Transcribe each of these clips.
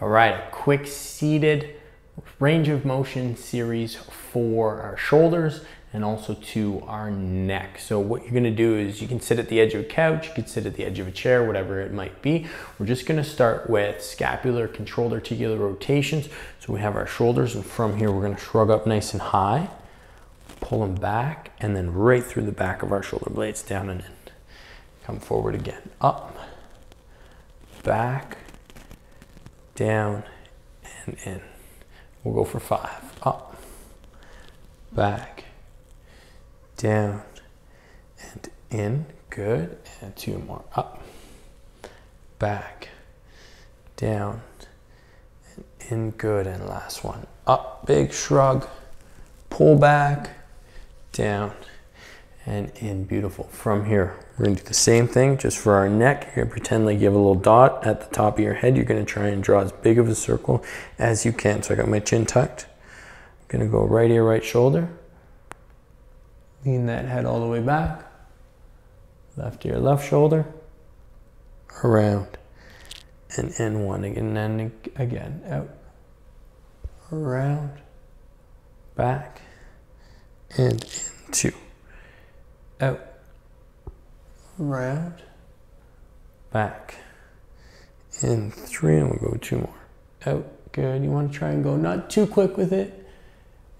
All right, a quick seated range of motion series for our shoulders and also to our neck. So what you're gonna do is you can sit at the edge of a couch, you can sit at the edge of a chair, whatever it might be. We're just gonna start with scapular controlled articular rotations. So we have our shoulders and from here we're gonna shrug up nice and high, pull them back, and then right through the back of our shoulder blades, down and in. Come forward again, up, back, down, and in. We'll go for five, up, back, down and in. Good. And two more. Up, back, down, and in. Good. And last one. Up, big shrug, pull back, down, and in. Beautiful. From here, we're to do the same thing just for our neck. You're to pretend like you have a little dot at the top of your head. You're going to try and draw as big of a circle as you can. So I got my chin tucked. I'm going to go right ear, right shoulder. Lean that head all the way back. Left ear, left shoulder. Around. And in one again, and again. Out. Around. Back. And in two. Out. Around. Back. In three, and we'll go two more. Out. Good. You want to try and go not too quick with it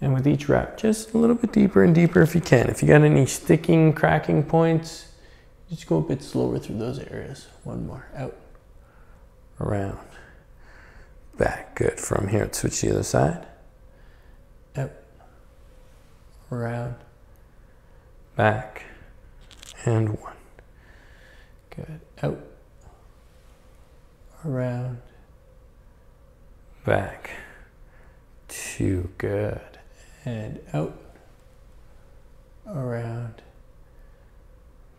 and with each rep, just a little bit deeper and deeper if you can. If you got any sticking, cracking points, just go a bit slower through those areas. One more, out, around, back. Good. From here, switch to the other side. Out, around, back, and one. Good. Out, around, back, two. Good. And out, around,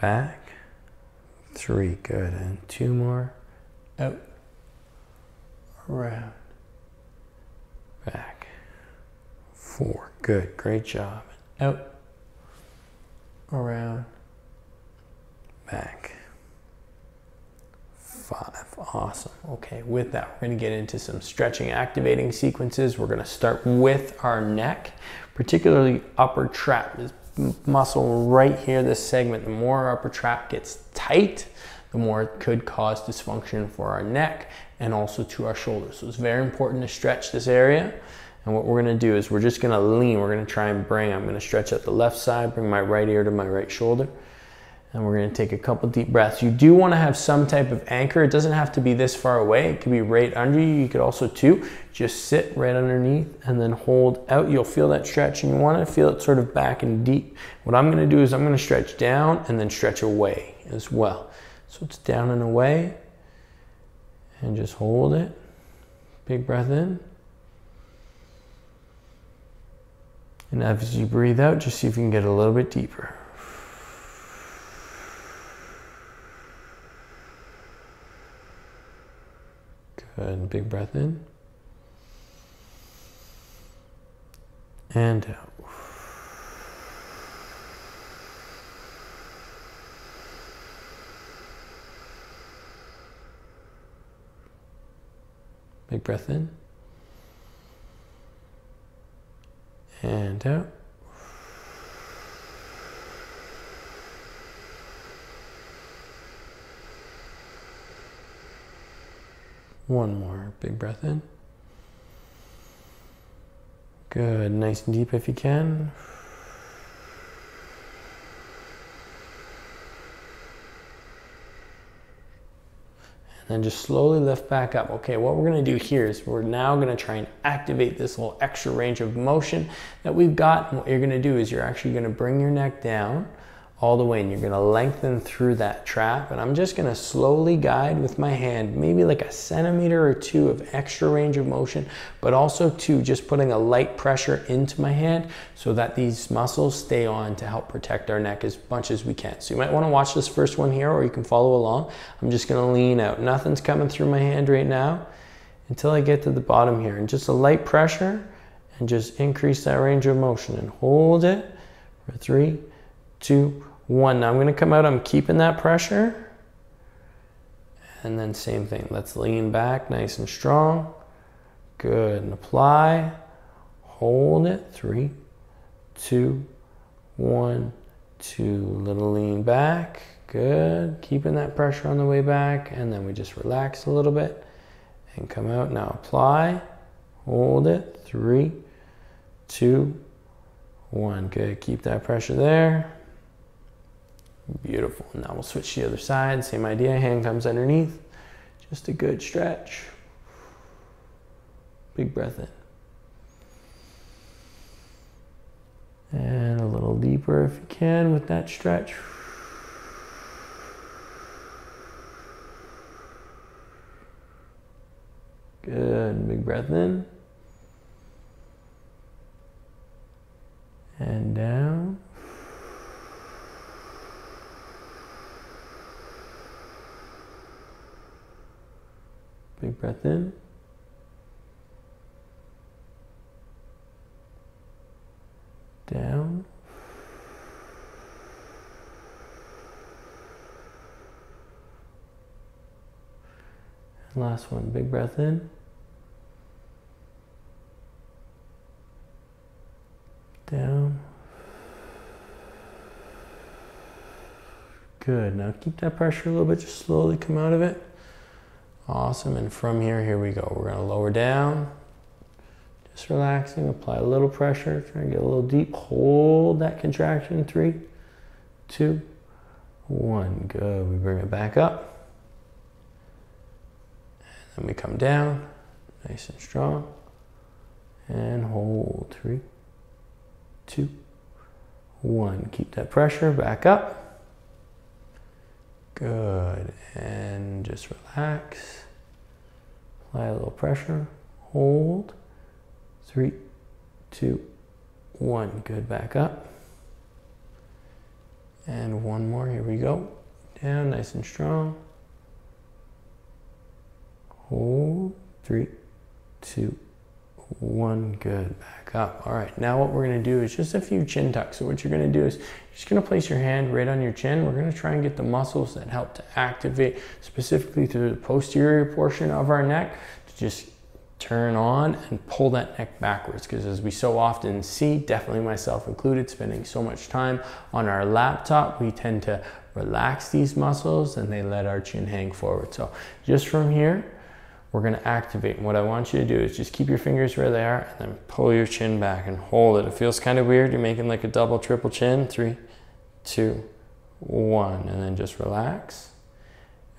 back, three, good, and two more, out, around, back, four, good, great job, out, around, back, five. Awesome. Okay, with that, we're going to get into some stretching activating sequences. We're going to start with our neck, particularly upper trap. This muscle right here, this segment, the more upper trap gets tight, the more it could cause dysfunction for our neck and also to our shoulders. So it's very important to stretch this area. And what we're gonna do is we're just gonna lean. We're gonna try and bring, I'm gonna stretch out the left side, bring my right ear to my right shoulder and we're gonna take a couple deep breaths. You do wanna have some type of anchor. It doesn't have to be this far away. It could be right under you. You could also too, just sit right underneath and then hold out. You'll feel that stretch and you wanna feel it sort of back and deep. What I'm gonna do is I'm gonna stretch down and then stretch away as well. So it's down and away and just hold it. Big breath in. And as you breathe out, just see if you can get a little bit deeper. Good. Big breath in. And out. Big breath in. And out. One more big breath in. Good, nice and deep if you can. And then just slowly lift back up. Okay, what we're gonna do here is we're now gonna try and activate this little extra range of motion that we've got. And what you're gonna do is you're actually gonna bring your neck down all the way and you're gonna lengthen through that trap. And I'm just gonna slowly guide with my hand maybe like a centimeter or two of extra range of motion but also to just putting a light pressure into my hand so that these muscles stay on to help protect our neck as much as we can. So you might want to watch this first one here or you can follow along. I'm just gonna lean out. Nothing's coming through my hand right now until I get to the bottom here. And just a light pressure and just increase that range of motion and hold it for three two one. Now I'm gonna come out, I'm keeping that pressure. And then same thing, let's lean back nice and strong. Good. And apply. Hold it. Three, two, one, two. Little lean back. Good. Keeping that pressure on the way back. And then we just relax a little bit and come out. Now apply. Hold it. Three, two, one. Good. Keep that pressure there. Beautiful. Now we'll switch to the other side. Same idea. Hand comes underneath. Just a good stretch. Big breath in. And a little deeper if you can with that stretch. Good. Big breath in. And down. Breath in. Down. And last one, big breath in. Down. Good. Now keep that pressure a little bit, just slowly come out of it. Awesome. And from here, here we go. We're to lower down. Just relaxing. Apply a little pressure. Try and get a little deep. Hold that contraction. Three, two, one. Good. We bring it back up. And then we come down. Nice and strong. And hold. Three, two, one. Keep that pressure. Back up. Good. And just relax. Apply a little pressure. Hold. Three, two, one. Good. Back up. And one more. Here we go. Down, nice and strong. Hold. Three, two, one. Good. Back up. All right. Now what we're going to do is just a few chin tucks. So what you're going to do is you're just going to place your hand right on your chin. We're going to try and get the muscles that help to activate specifically through the posterior portion of our neck to just turn on and pull that neck backwards because as we so often see, definitely myself included, spending so much time on our laptop, we tend to relax these muscles and they let our chin hang forward. So just from here, we're going to activate. And what I want you to do is just keep your fingers where they are and then pull your chin back and hold it. It feels kind of weird. You're making like a double, triple chin. Three, two, one. And then just relax.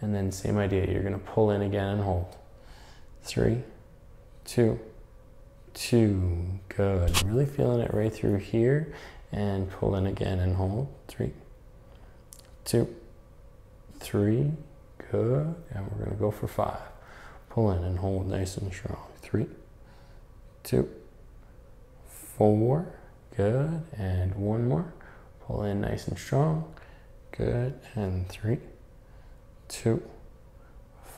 And then same idea. You're going to pull in again and hold. Three, two, two. Good. Really feeling it right through here. And pull in again and hold. Three, two, three. Good. And we're going to go for five. Pull in and hold nice and strong. Three, two, four. Good. And one more. Pull in nice and strong. Good. And three, two,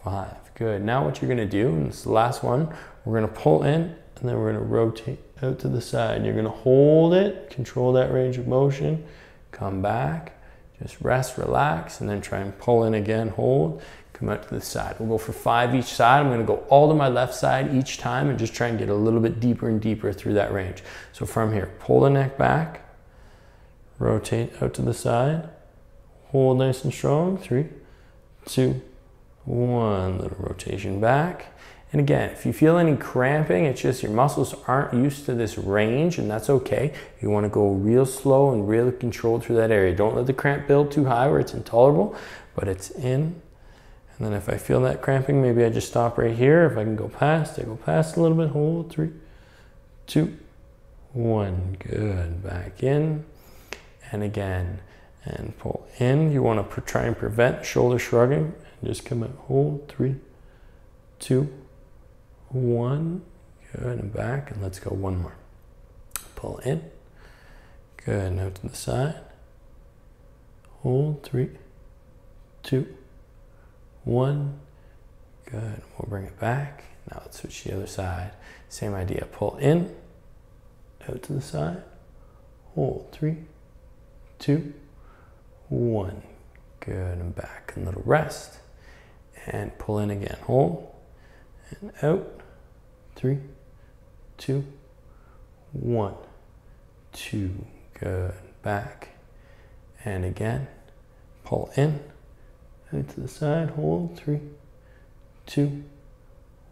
five. Good. Now what you're going to do, and is the last one, we're going to pull in and then we're going to rotate out to the side. You're going to hold it, control that range of motion, come back, just rest, relax, and then try and pull in again, hold, come out to the side. We'll go for five each side. I'm gonna go all to my left side each time and just try and get a little bit deeper and deeper through that range. So from here, pull the neck back, rotate out to the side, hold nice and strong, three, two, one, little rotation back. And again, if you feel any cramping, it's just your muscles aren't used to this range and that's okay. You wanna go real slow and really controlled through that area. Don't let the cramp build too high where it's intolerable, but it's in. And then if I feel that cramping, maybe I just stop right here. If I can go past, I go past a little bit, hold, three, two, one, good. Back in. And again. And pull in. You wanna try and prevent shoulder shrugging. And just come out, hold, three, two, one, good, and back, and let's go one more. Pull in, good, now to the side, hold, three, two, one, good, we'll bring it back. Now let's switch to the other side. Same idea, pull in, out to the side, hold, three, two, one, good, and back, a little rest, and pull in again, hold, and out, three, two, one, two, good, back, and again, pull in, out to the side, hold, three, two,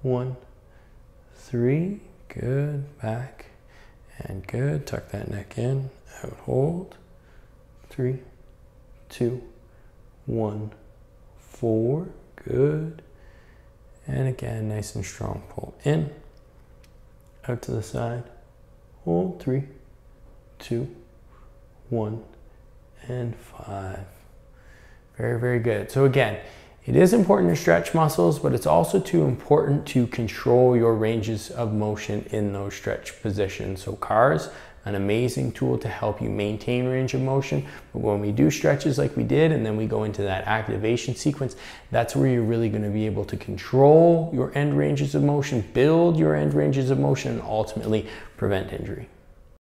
one, three, good, back, and good, tuck that neck in, out, hold, three, two, one, four, good, and again, nice and strong, pull. In, out to the side, hold, three, two, one, and five. Very, very good. So again, it is important to stretch muscles, but it's also too important to control your ranges of motion in those stretch positions. So CARs, an amazing tool to help you maintain range of motion. But when we do stretches like we did, and then we go into that activation sequence, that's where you're really gonna be able to control your end ranges of motion, build your end ranges of motion, and ultimately prevent injury.